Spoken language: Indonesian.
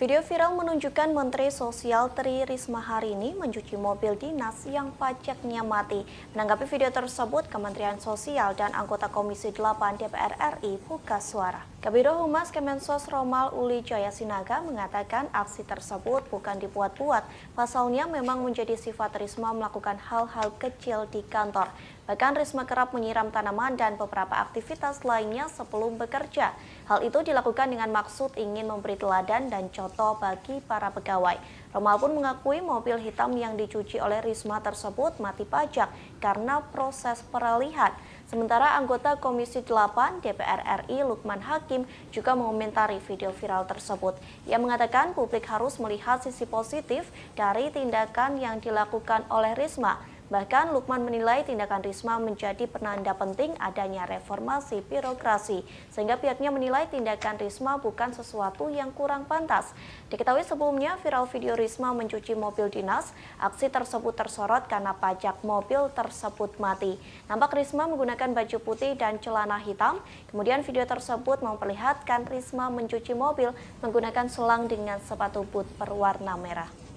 Video viral menunjukkan Menteri Sosial Tri Risma hari ini mencuci mobil dinas yang pajaknya mati. Menanggapi video tersebut, Kementerian Sosial dan anggota Komisi 8 DPR RI buka suara. Kabiro Humas Kemensos Romal Uli Jaya Sinaga mengatakan aksi tersebut bukan dibuat-buat. Pasalnya memang menjadi sifat Risma melakukan hal-hal kecil di kantor. Bahkan Risma kerap menyiram tanaman dan beberapa aktivitas lainnya sebelum bekerja. Hal itu dilakukan dengan maksud ingin memberi teladan dan contoh bagi para pegawai. Romal pun mengakui mobil hitam yang dicuci oleh Risma tersebut mati pajak karena proses peralihan. Sementara anggota Komisi 8 DPR RI Lukman Hakim juga mengomentari video viral tersebut. Ia mengatakan publik harus melihat sisi positif dari tindakan yang dilakukan oleh Risma Bahkan Lukman menilai tindakan Risma menjadi penanda penting adanya reformasi birokrasi, sehingga pihaknya menilai tindakan Risma bukan sesuatu yang kurang pantas. Diketahui sebelumnya viral video Risma mencuci mobil dinas, aksi tersebut tersorot karena pajak mobil tersebut mati. Nampak Risma menggunakan baju putih dan celana hitam, kemudian video tersebut memperlihatkan Risma mencuci mobil menggunakan selang dengan sepatu boot berwarna merah.